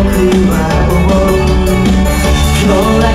Oh, oh, oh, oh,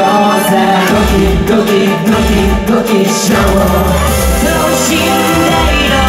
ドキドキドキドキしよう。等身大の